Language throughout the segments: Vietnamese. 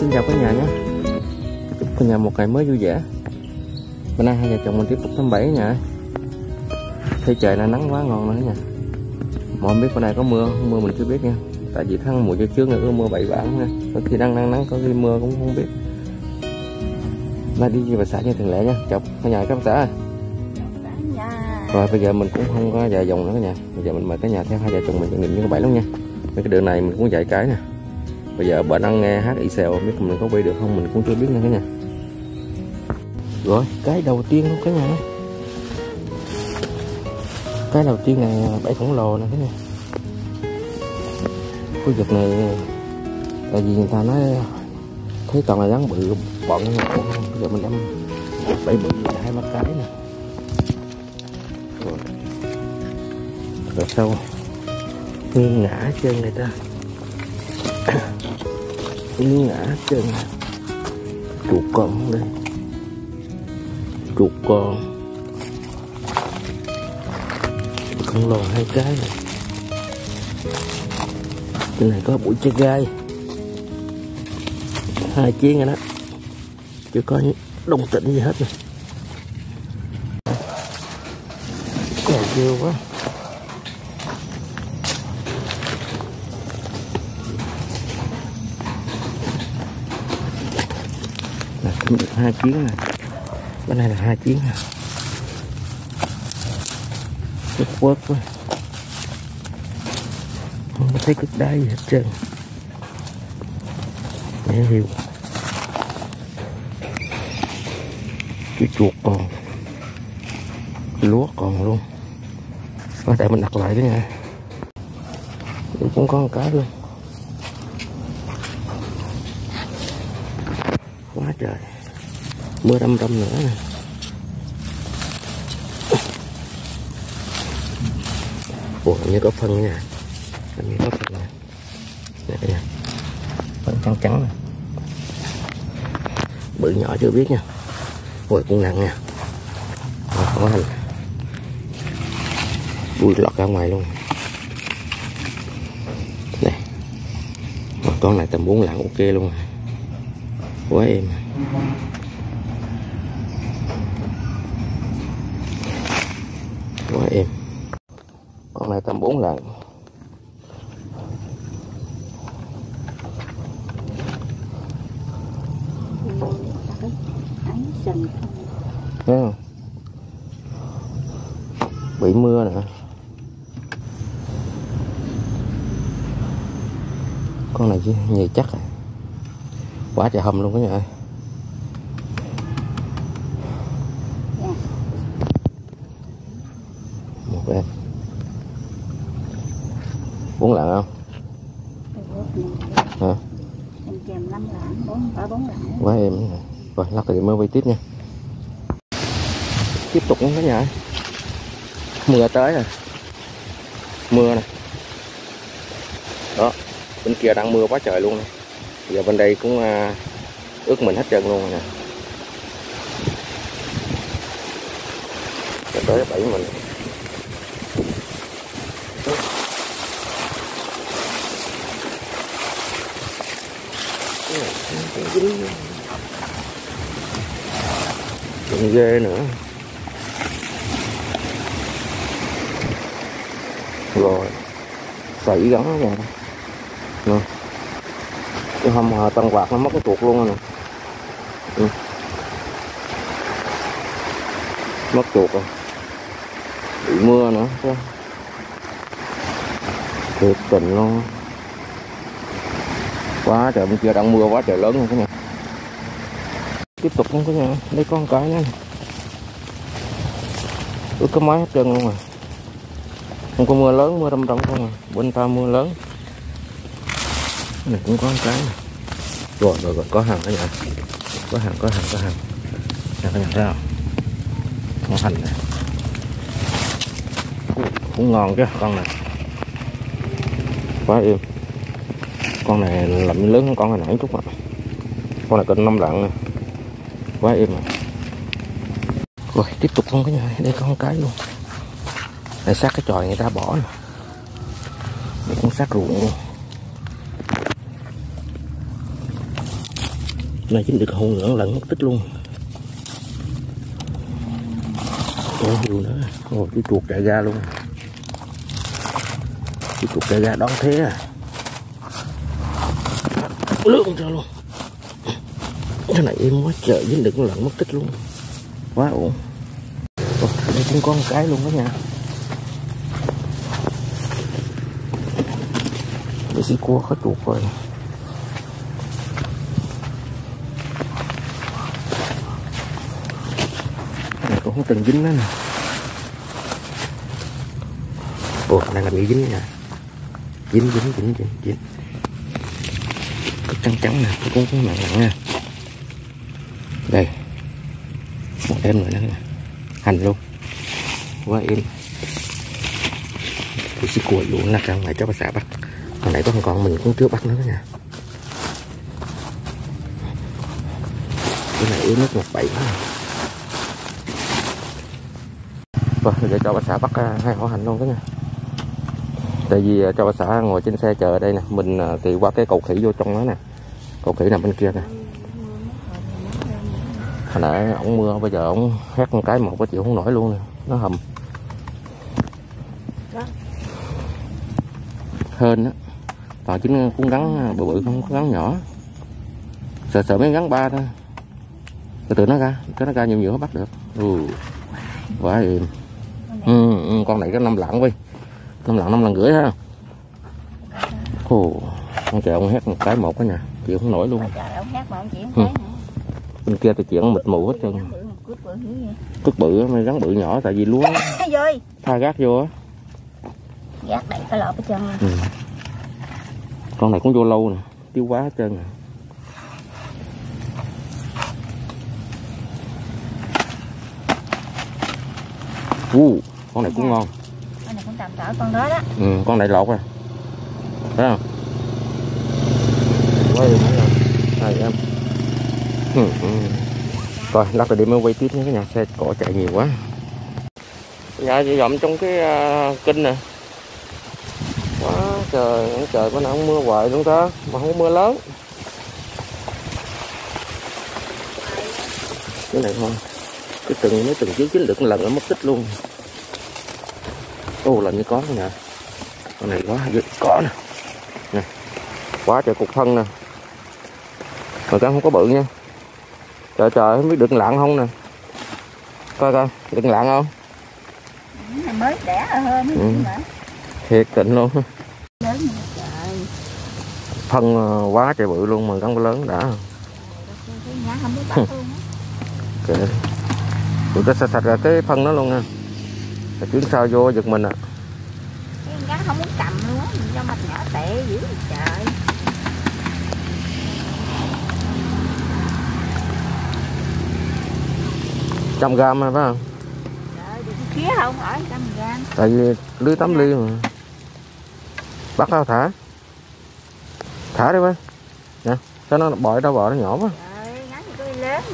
Xin chào cả nhà nhé. Chúc cả nhà một ngày mới vui vẻ. Bữa nay hai vợ chồng mình tiếp tục tháng 7 nha. Thấy trời là nắng quá ngon nữa nha Mà không biết bữa nay có mưa không? Mưa mình chưa biết nha. Tại vì tháng mùa cho trước nữa mưa bậy bạ nha. Có khi đang nắng nắng, có khi mưa cũng không biết. Nay đi về bà xã như thường lệ nha. Chào cả nhà các bà xã ơi. Rồi, bây giờ mình cũng không có dài dòng nữa cả nhà. Bây giờ mình mời cả nhà theo hai vợ chồng mình trải nghiệm như bảy luôn nha. Mấy cái đường này mình cũng dạy cái nè bây giờ bạn đang nghe hát Excel biết mình có quay được không mình cũng chưa biết nha. Cả nhà rồi cái đầu tiên luôn cả nhà cái đầu tiên này bảy khổng lồ nè cả nhà khu vực này tại vì người ta nói thấy toàn là rắn bự bọn ngộ bây giờ mình đem bảy bự hai mắt cái nè. Rồi, rồi sau nghiêng ngã chân này ta cái ngã trên à. chuột con đây chuột con. Con lò hai cái này. Trên này có bụi chơi gai. Hai chiếc rồi đó. Chưa có đồng tĩnh gì hết này còn chưa quá. Cũng được hai chuyến này bên này là hai chuyến này, rất quất quá. Không có thấy cực đá gì hết trơn. Dễ hiểu. Cái chuột còn. Cái lúa còn luôn. Có để mình đặt lại đó nha cũng có một cái luôn quá trời mưa đâm đâm nữa nè. Ủa như có phân nha. Hình như có phân nè. Nè phân trắng trắng nè. Bự nhỏ chưa biết nha. Ôi cũng nặng nha. Ờ, Khó hành đuôi lọt ra ngoài luôn. Này. Con này tầm bốn lạng, ok luôn. Quá em. Quá êm con này tầm 4 lần. Thấy không? Bị mưa nữa Con này chứ nhầy chắc à Quá trời hầm luôn đó nha ơi một em bốn lạng không hả kèm năm lạng bốn ba bốn lạng quá em. Rồi lắc thì mới quay tiếp nha. Tiếp tục nha cả nhà mưa tới rồi mưa nè. Đó, bên kia đang mưa quá trời luôn nè. Giờ bên đây cũng à, ướt mình hết trơn luôn rồi nè. Rồi tới bảy mình. Chuyện ghê nữa. Rồi, Sảy gắn rồi. Nè. Cái hôm hờ tăng quạt nó mất cái chuột luôn rồi nè. Ừ. Mất chuột rồi. Bị mưa nữa chứ. Thiệt tình luôn quá, trời bên kia đang mưa quá, trời lớn luôn các nhà tiếp tục luôn có nhà đây con cái nha ướt cái máy hết trơn luôn rồi không có mưa lớn, mưa râm râm không à. Bên ta mưa lớn. Này cũng có một cái này. rồi rồi rồi, có hàng cả nhà. Có hàng có hàng có hàng. Nhà cả nhà thấy không có hành này. Cũng ngon chứ, con này. Quá yêu con này lạnh lớn hơn con hồi nãy chút ạ con này cần năm lạng nè quá êm rồi. Rồi, tiếp tục không cái nhà đây có con cái luôn. Này sát cái tròi người ta bỏ nè. Đây cũng sát ruộng luôn. Này chính được hôn nữa lẫn mất tích luôn. Ủa nhiều nữa. Rồi cái chuột chạy ra luôn. Cái chuột chạy ra đón thế à lướt con trâu luôn. Cái này em quá trời, dính được lần mất tích luôn. Quá ổn. Đây cũng có một cái luôn đó nha. Để xí cua có chuột rồi. Này cũng không từng dính nữa nè. Ủa này là bị dính nha? Dính dính dính dính dính trắng trắng nè cũng có nặng nặng nha. Đây. Một em nữa nè. Hành luôn. Quá im. Thì sẽ cua vụ là ra ngoài cho bà xã bắt. Hồi nãy có con con mình cũng chưa bắt nữa đó nha. Cái này yếu nước một bảy rồi vâng, để cho bà xã bắt à, hai hổ hành luôn đó nha tại vì à, cho bà xã ngồi trên xe chờ ở đây nè mình à, thì qua cái cầu khỉ vô trong đó nè. Cầu khỉ nằm bên kia nè. Hồi nãy ổng mưa bây giờ ổng hét một cái một cái chịu không nổi luôn nè. Nó hầm. Hên á. Toàn chính cũng gắn à, bự bự không có gắn nhỏ. Sợ sợ mấy gắn ba thôi. Từ từ nó ra cái nó ra nhiều nhiều nó bắt được. Ừ. Quá im ừ, ừ, con này có năm lạng đi năm lạng năm lần rưỡi ha ồ con trời ông hét một cái một cái nè chịu không nổi luôn. Trời ông hát mà ông chỉ Ừ. bên kia thì chuyện mịt mù hết trơn. Cút bự vậy. Cất bự mới gắn bự nhỏ tại vì lúa tha gác vô á. Gạt đẩy cái lọp ở chân ừ. con này cũng vô lâu nè tiêu quá hết trơn nè uh, con này cũng ngon tạm cỡ con đó đó. Ừ, con này lột rồi. Thấy không? Quá rồi hai em. Ừ, ừ. rồi lát rồi đi mới quay tiếp nha cái nhà xe cỏ chạy nhiều quá. Nhà chị dậm trong cái uh, kinh nè. Quá trời trời bữa nào không mưa hoài luôn ta mà không có mưa lớn. Cái này thôi. Cái từng mấy từng chiếc chín được một lần nó mất tích luôn ô làm như có nè. Con này quá dữ có nè. Nè quá trời cục thân nè. Mà cái không có bự nha. Trời trời không biết được lạng không nè. Coi coi được lạng không? Này mới đẻ hơn Ừ. thiệt tịnh luôn. Lớn thân ờ, quá trời bự luôn mà gắn có lớn đã. Kệ. Tụi ta sạch sạch ra cái phân nó luôn nha Rồi chuyến sau vô giật mình à. Cái không muốn cầm luôn á cho mặt nhỏ tệ dữ trời. Trăm gram mà phải không? Trời khía không hỏi trăm gram. Tại vì lưới tắm ly mà. Bắt sao thả. Thả đi ba nè cho nó bội đâu bội nó nhỏ quá.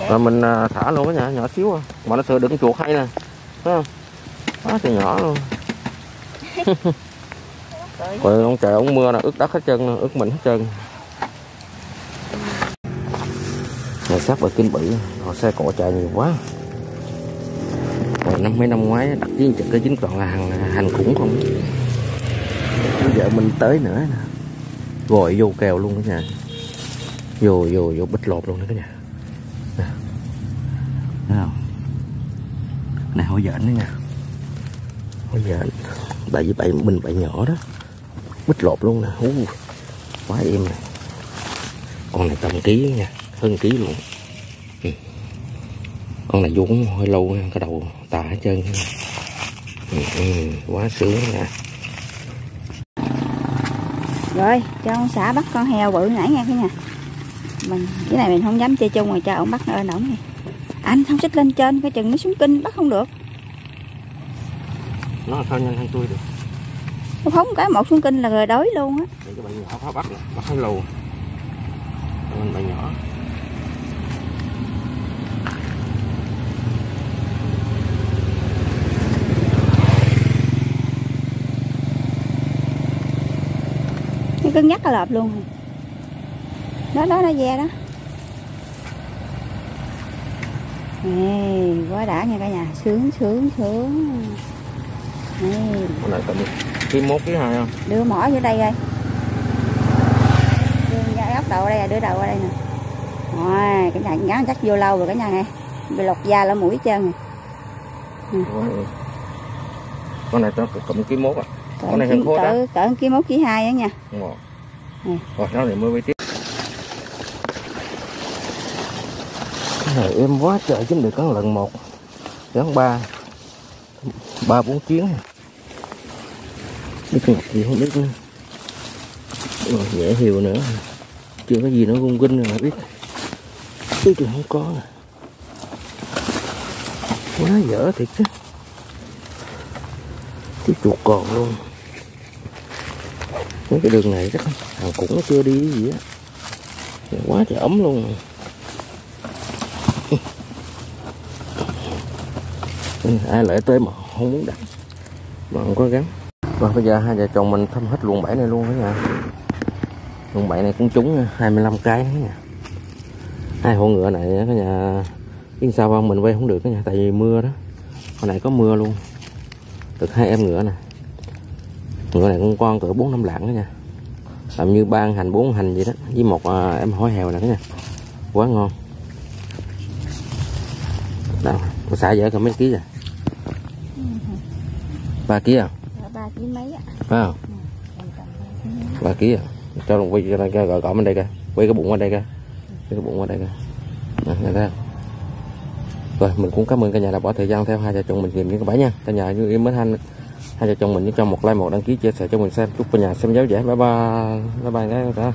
Rồi mình à, thả luôn cái nhà nhỏ xíu à. Mà nó sợ đựng chuột hay nè thấy không quá thì nhỏ luôn. Rồi ông trời ông mưa là ướt đất hết trơn, ướt mình hết trơn. Này sát bờ kinh bự họ xe cộ chạy nhiều quá. Rồi năm mấy năm ngoái, đặt chiến trực cái chính toàn là hàng hành khủng không? Bây giờ mình tới nữa nè. Rồi vô kèo luôn cả nhà. Vô vô vô bích lột luôn đó cả nhà. Nè. Thấy không? Này hỗ trợ đó nha bây giờ tại vì bậy mình bậy nhỏ đó bít lột luôn nè. Hú, quá im nè. Con này tầm ký nha hơn ký luôn. Ừ. con này vô cũng hơi lâu nha cái đầu tà hết trơn nha. ừ, ừ, quá sướng nha. Rồi cho ông xã bắt con heo bự nãy nha cái nhà mình cái này mình không dám chơi chung rồi cho ông bắt ơn ổng đi anh không xích lên trên coi chừng nó xuống kinh bắt không được nó sao nhanh hơn tôi được. Nó phóng cái một xuống kinh là rồi đói luôn á. Để cho bạn nhỏ khó bắt nè bắt hơi lâu mình bạn nhỏ. Nó cứng nhắc cái lợp luôn. Đó đó nó ve đó. Ê, quá đã nha cả nhà. Sướng sướng sướng Ê, con này tầm ký mốt ký hai không? Đưa mỏ vô đây coi đưa góc đầu đây đưa đầu qua đây nè. Rồi cái nhà ngắn chắc vô lâu rồi cả nhà này bị lột da lỗ mũi hết trơn nè. Con này nó cầm ký mốt à. Cỡ Con này hơn khô cỡ, cỡ ký mốt ký hai á nha. Ừ. rồi nó này mới mới tiếp. Cái này em quá trời chứ được có lần một. Gắn ba ba, bốn chuyến biết ngọc gì không biết nữa. Rồi dễ hiểu nữa. Chưa có gì nó rung kinh rồi mà biết. Biết là không có nè. Quá dở thiệt chứ. Cái chuột còn luôn. Mấy cái đường này chắc thằng cũng nó chưa đi cái gì á. Quá trời ấm luôn. Ai lại tới mà? Không muốn đặt mà không có gắn. Và bây giờ hai vợ chồng mình thăm hết luồng bẫy này luôn đấy nha. Luồng bẫy này cũng trúng 25 cái đấy nha. Hai hộ ngựa này cái nhà biết sao không mình quay không được cái nhà tại vì mưa đó. Hồi này có mưa luôn. Được hai em ngựa nè. Ngựa này con con cỡ bốn năm lạng đó nha. Làm như ba hành bốn hành vậy đó với một à, em hỏi hèo nè đó nha quá ngon. Đâu xả dở cả mấy ký rồi ba ký à? Ba ký mấy phải không? Ba ký à? Cho đồng quay cho nó gọi gọi bên đây kìa quay cái bụng qua đây kìa cái bụng qua đây kìa nè nghe thấy không rồi mình cũng cảm ơn cả nhà đã bỏ thời gian theo hai vợ chồng mình tìm những cái bẫy nha. Cả nhà như yêu mến hai hai vợ chồng mình cho một like một đăng ký chia sẻ cho mình xem. Chúc cả nhà xem giáo dễ bye bye. Bye bye cả